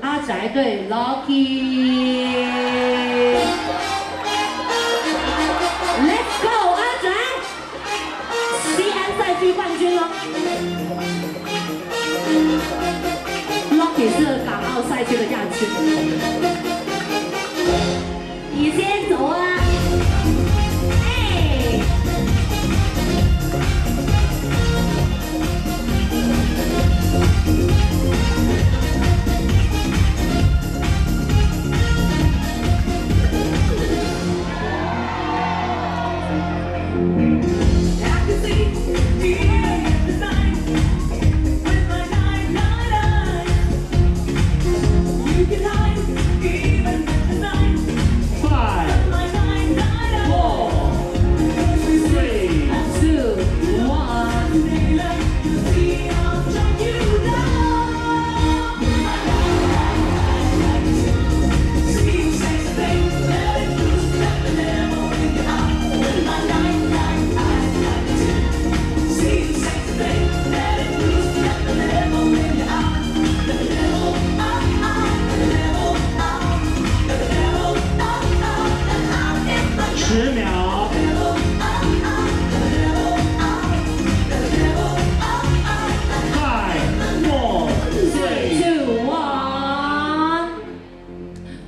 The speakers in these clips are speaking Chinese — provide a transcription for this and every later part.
阿宅对 Lucky，Let's go 阿宅，西安赛区冠军哦，Lucky 是港澳赛区的亚军，你先走啊。十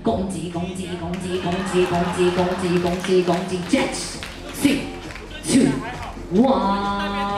攻击攻击攻击攻击攻击攻击攻击攻击，Jet three two one。